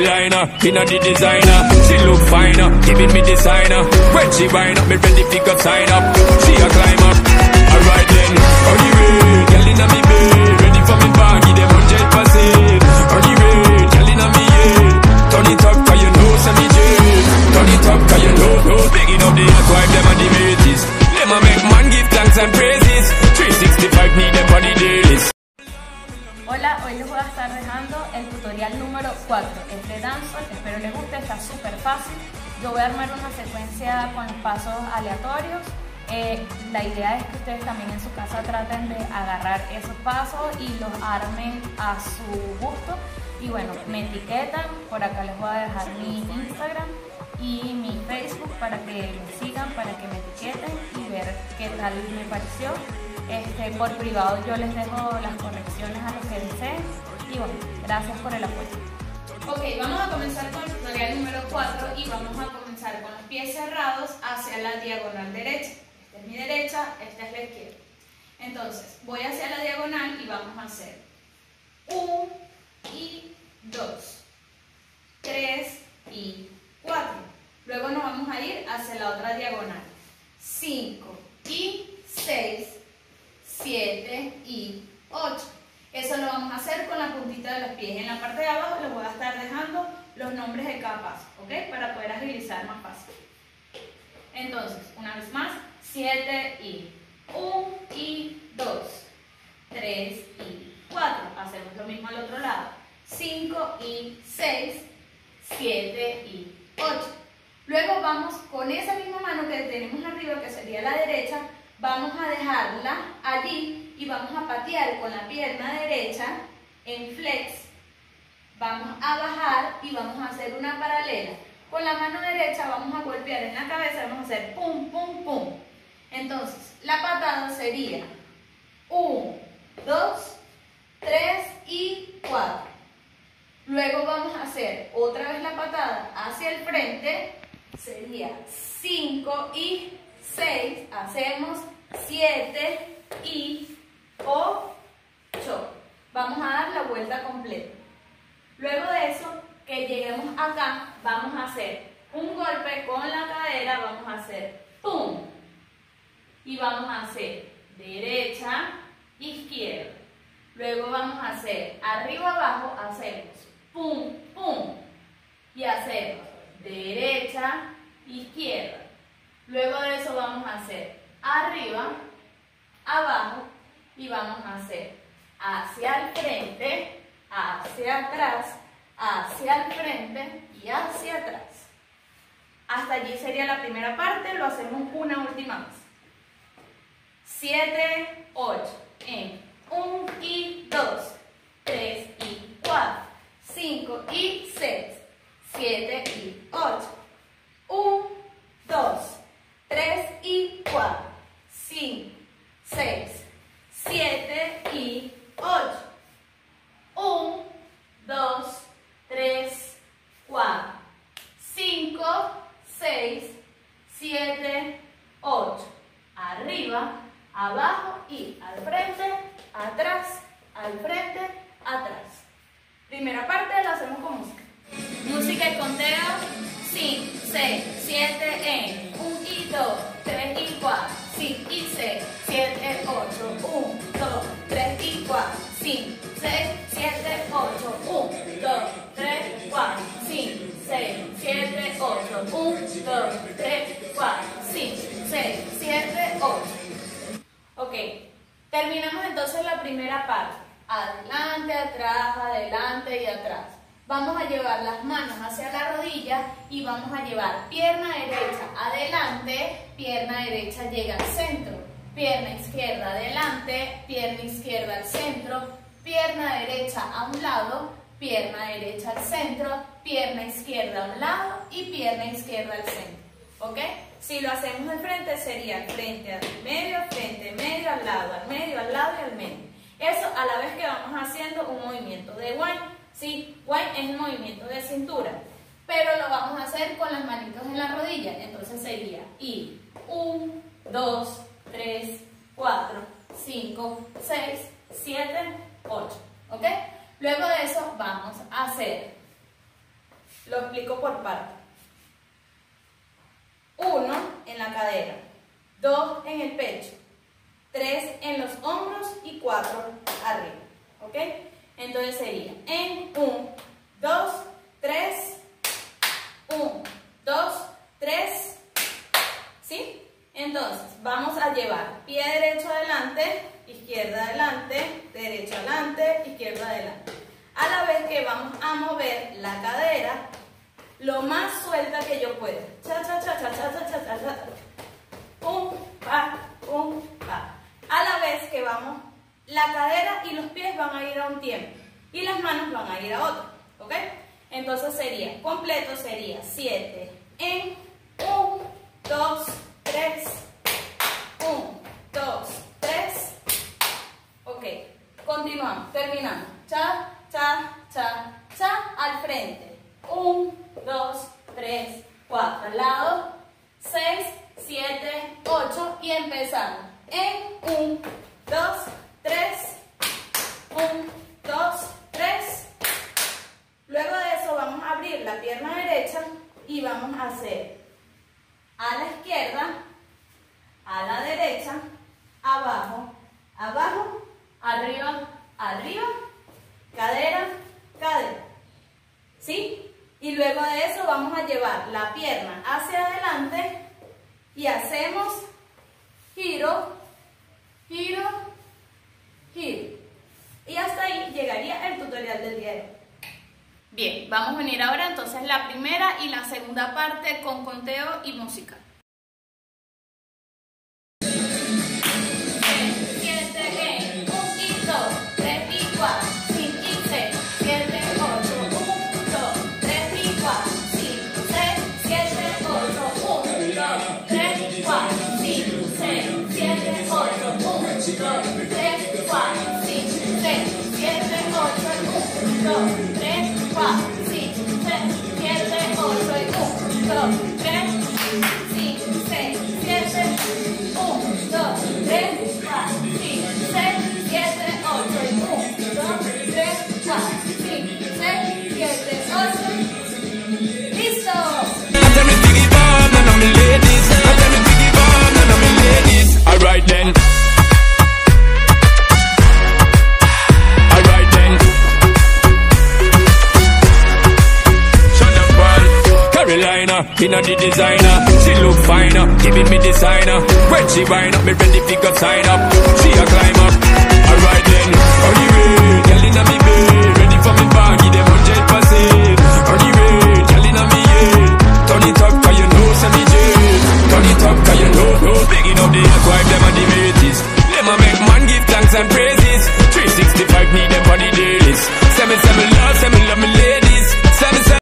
designer, inna the designer. She look finer, giving me designer. When she wind up, me ready to go sign up. She a climb up. Alright then, on the way, girl inna me les guste, está súper fácil. Yo voy a armar una secuencia con pasos aleatorios. Eh, la idea es que ustedes también en su casa traten de agarrar esos pasos y los armen a su gusto. Y bueno, me etiquetan, por acá les voy a dejar mi Instagram y mi Facebook para que me sigan, para que me etiqueten y ver qué tal me pareció. Este, por privado yo les dejo las correcciones a los que deseen y bueno, gracias por el apoyo. Ok, vamos a comenzar con el tutorial número 4 y vamos a comenzar con los pies cerrados hacia la diagonal derecha. Esta es mi derecha, esta es la izquierda. Entonces, voy hacia la diagonal y vamos a hacer 1 y 2, 3 y 4. Luego nos vamos a ir hacia la otra diagonal. 5 y 6, 7 y 8. Eso lo vamos a hacer con la puntita de los pies. En la parte de abajo les voy a estar dejando los nombres de cada paso, ¿ok? Para poder agilizar más fácil. Entonces, una vez más, 7 y 1 y 2, 3 y 4. Hacemos lo mismo al otro lado. 5 y 6, 7 y 8. Luego vamos con esa misma mano que tenemos arriba, que sería la derecha, vamos a dejarla allí y vamos a patear con la pierna derecha en flex. Vamos a bajar y vamos a hacer una paralela. Con la mano derecha vamos a golpear en la cabeza, vamos a hacer pum, pum, pum. Entonces, la patada sería 1, 2, 3 y 4. Luego vamos a hacer otra vez la patada hacia el frente, sería 5 y 6, hacemos 7 y 8. Vamos a dar la vuelta completa. Luego de eso, que lleguemos acá, vamos a hacer un golpe con la cadera, vamos a hacer pum. Y vamos a hacer derecha, izquierda. Luego vamos a hacer arriba, abajo, hacemos pum, pum. Y hacemos derecha, izquierda. Luego de eso vamos a hacer arriba, abajo y vamos a hacer hacia el frente, hacia atrás, hacia el frente y hacia atrás. Hasta allí sería la primera parte, lo hacemos una última vez. 7, 8, en 1 y 2, 3 y 4, 5 y 6, 7 y 8, 1, 2, 3 y 4, 5, 6, 7 y 8, 1, 2, 3, 4, 5, 6, 7, 8, arriba, abajo y al frente, atrás, al frente, atrás. Primera parte la hacemos con música. Música y conteo. 5, 6, 7 en 1 y 2, 3 y 4, 5 y 6, 7, 8, 1, 2, 3 y 4, 5, 6, 7, 8, 1, 2, 3, 4, 5, 6, 7, 8, 1, 2, 3, 4, 5, 6, 7, 8. Ok, terminamos entonces la primera parte. Adelante, atrás, adelante y atrás. Vamos a llevar las manos hacia la rodilla y vamos a llevar pierna derecha adelante, pierna derecha llega al centro, pierna izquierda adelante, pierna izquierda al centro, pierna derecha a un lado, pierna derecha al centro, pierna izquierda a un lado y pierna izquierda al centro. ¿Ok? Si lo hacemos de frente sería frente al medio, frente medio, al lado, al medio, al lado y al medio. Eso a la vez que vamos haciendo un movimiento de wine. ¿sí? Wine es el movimiento de cintura, pero lo vamos a hacer con las manitos en la rodilla. Entonces sería y 1, 2, 3, 4, 5, 6, 7, 8. ¿Ok? Luego de eso vamos a hacer Lo explico por parte. Uno en la cadera, dos en el pecho, tres en los hombros y cuatro arriba. ¿Ok? Sería en un, dos, tres, un, dos, tres, ¿sí? Entonces, vamos a llevar pie derecho adelante, izquierda adelante, derecho adelante, izquierda adelante. A la vez que vamos a mover la cadera lo más suelta que yo pueda. Cha, cha, cha, cha, cha, cha, cha, cha, cha. Pum, pa, pum, pa. A la vez que vamos, la cadera y los pies van a ir a un tiempo y las manos van a ir a otro. ¿Ok? Entonces sería, completo sería 7 en 1, 2, 3, 1, 2, 3. Ok, continuamos, terminamos. Cha, cha, cha, cha, al frente. 1, 2, 3, 4. Al lado. 6, 7, 8. Y empezamos. En 1, 2, 3, 1, 2, 3. Luego de eso vamos a abrir la pierna derecha y vamos a hacer a la izquierda, a la derecha, abajo, abajo, arriba, arriba, cadera, cadera. ¿Sí? Y luego de eso vamos a llevar la pierna hacia adelante y hacemos giro, giro, giro. Y hasta ahí llegaría el tutorial del día de hoy. Bien, vamos a venir ahora entonces la primera y la segunda parte con conteo y música. Carolina, inna the designer. She look finer, giving me designer. When she wind up, me ready to sign up. She a climb up. Alright then.